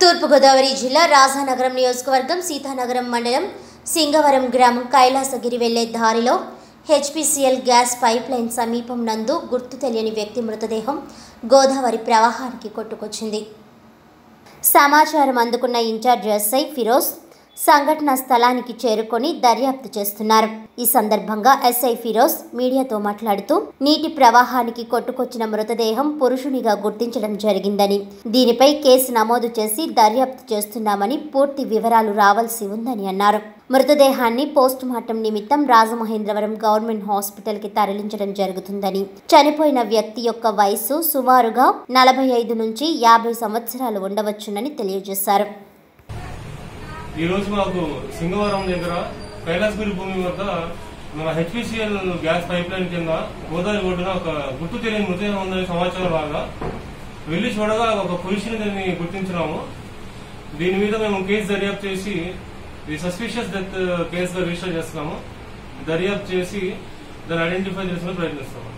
తూర్పుగోదావరి జిల్లా రాజానగరం నియోజకవర్గం సీతానగరం మండలం సింగవరం గ్రామం కైలాసగిరి వెళ్ళే దారిలో హెచ్పిసిఎల్ గ్యాస్ పైప్ లైన్ సమీపం నందు గుర్తు తెలియని వ్యక్తి మృతదేహం గోదావరి ప్రవాహానికి కొట్టుకొచ్చింది. సమాచారం అందుకున్న ఇన్ఛార్జ్ ఎస్ఐ ఫిరోజ్ సంఘటన స్థలానికి చేరుకొని దర్యాప్తు చేస్తున్నారు. ఈ సందర్భంగా ఎస్ఐ ఫిరోజ్ మీడియాతో మాట్లాడుతూ నీటి ప్రవాహానికి కొట్టుకొచ్చిన మృతదేహం పురుషునిగా గుర్తించడం జరిగిందని దీనిపై కేసు నమోదు చేసి దర్యాప్తు చేస్తున్నామని పూర్తి వివరాలు రావాల్సి ఉందని అన్నారు. మృతదేహాన్ని పోస్ట్ మార్టం నిమిత్తం రాజమహేంద్రవరం గవర్నమెంట్ హాస్పిటల్కి తరలించడం జరుగుతుందని చనిపోయిన వ్యక్తి యొక్క వయస్సు సుమారుగా నలభై ఐదు నుంచి యాభై సంవత్సరాలు ఉండవచ్చునని తెలియజేశారు. ఈ రోజు మాకు సింగవరం దగ్గర కైలాసగిరి భూమి వద్ద మన హెచ్పిసిఎల్ గ్యాస్ పైప్ లైన్ కింద గోదావరి ఒడ్డున ఒక గుర్తు తెలియని మృతదేహం ఉందని సమాచారం రాగా వెళ్ళి చూడగా ఒక పురుషుని దీన్ని గుర్తించినాము. దీని మీద మేము కేసు దర్యాప్తు చేసి ఈ సస్పిషియస్ డెత్ కేసుగా రిజిస్టర్ చేస్తున్నాము. దర్యాప్తు చేసి దాన్ని ఐడెంటిఫై చేసుకుని ప్రయత్నిస్తాము.